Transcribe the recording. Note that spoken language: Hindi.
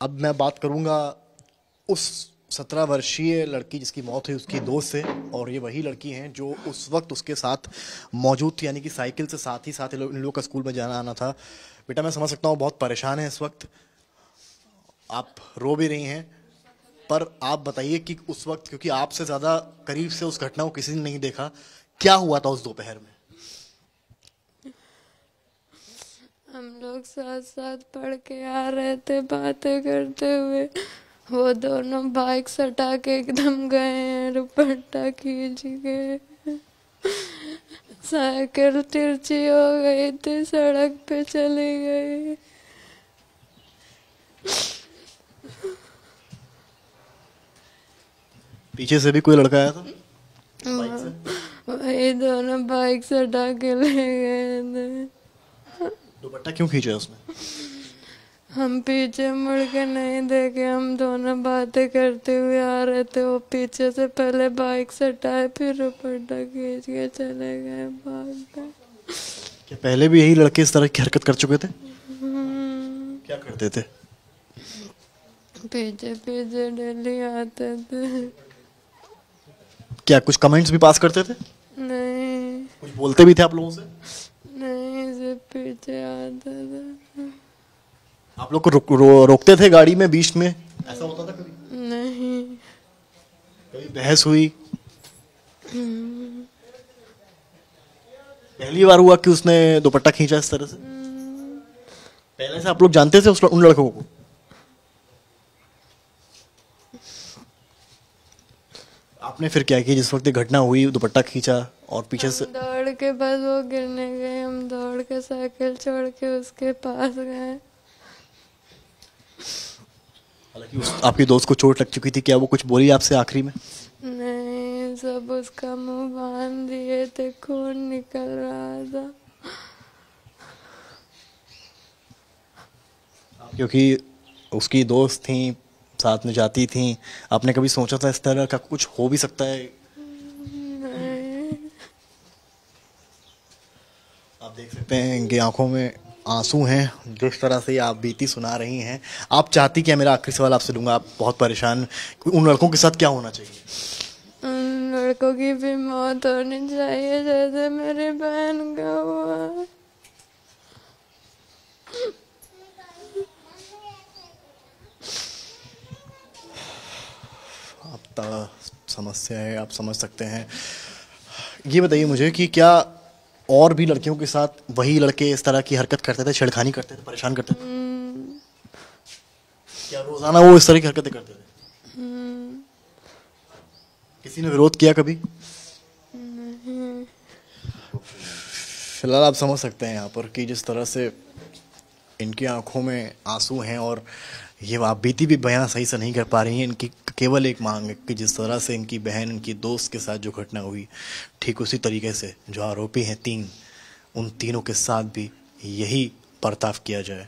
अब मैं बात करूँगा उस सत्रह वर्षीय लड़की जिसकी मौत हुई, उसकी दोस्त से, और ये वही लड़की हैं जो उस वक्त उसके साथ मौजूद थी, यानी कि साइकिल से साथ ही साथ इन लोगों का स्कूल में जाना आना था। बेटा, मैं समझ सकता हूँ, बहुत परेशान है इस वक्त। आप रो भी रही हैं, पर आप बताइए कि उस वक्त, क्योंकि आपसे ज़्यादा करीब से उस घटना को किसी ने नहीं देखा, क्या हुआ था उस दोपहर में? हम लोग साथ साथ पढ़ के आ रहे थे बातें करते हुए। वो दोनों बाइक सटा के एकदम गए हैं दुपट्टा खींच गए साइकिल तिरछी हो गई थी सड़क पे चली गई। पीछे से भी कोई लड़का आया था? वही दोनों बाइक सटा के ले गए थे। दुपट्टा क्यों खींचा उसने? हम पीछे मुड़ के नहीं देखे हम दोनों बातें करते हुए आ रहे थे। वो पीछे से पहले बाइक सटाए फिर दुपट्टा खींच के चले गए भाग गए। क्या पहले भी यही लड़के इस तरह की हरकत कर चुके थे? हम्म, क्या करते थे? पीछे पीछे डेली आते थे। क्या कुछ कमेंट्स भी पास करते थे? नहीं। कुछ बोलते भी थे आप लोगों से? पीछे आते थे आप लोग को रोक, रो, रोकते थे गाड़ी में बीच में? ऐसा होता था कभी? नहीं। कभी बहस हुई? पहली बार हुआ कि उसने दुपट्टा खींचा इस तरह से? पहले से आप लोग जानते थे उस उन लड़कों को? आपने फिर क्या किया? जिस वक्त घटना हुई दुपट्टा खींचा और पीछे से हम दौड़ के बस वो गिरने गए हम दौड़ के साइकिल छोड़ के उसके पास गए। हालाँकि आपके दोस्त को चोट लग चुकी थी क्या वो कुछ बोली आपसे आखिरी में? नहीं सब उसका मुँह बाँध दिए थे खून निकल रहा था। क्योंकि उसकी दोस्त थी साथ में जाती थी आपने कभी सोचा था इस तरह का कुछ हो भी सकता है? आप देख सकते हैं इनकी आँखों में आँसू हैं जिस तरह से आप बीती सुना रही हैं। आप चाहती क्या मेरा आखिरी सवाल आपसे लूँगा आप बहुत परेशान उन लड़कों के साथ क्या होना चाहिए? लड़कों की भी मौत होनी चाहिए जैसे मेरी बहन का हुआ। आप समस्या है आप समझ सकते हैं। ये बताइए मुझे कि क्या और भी लड़कियों के साथ वही लड़के इस तरह की हरकत करते थे छेड़खानी करते थे परेशान करते थे। क्या रोज़ाना वो इस तरह की हरकतें करते थे? किसी ने विरोध किया कभी? फ़िलहाल आप समझ सकते हैं यहाँ पर कि जिस तरह से इनकी आँखों में आँसू हैं और ये आप बीती भी बयां सही से नहीं कर पा रही हैं। इनकी केवल एक मांग है कि जिस तरह से इनकी बहन, इनकी दोस्त के साथ जो घटना हुई, ठीक उसी तरीके से जो आरोपी हैं तीन, उन तीनों के साथ भी यही बर्ताव किया जाए।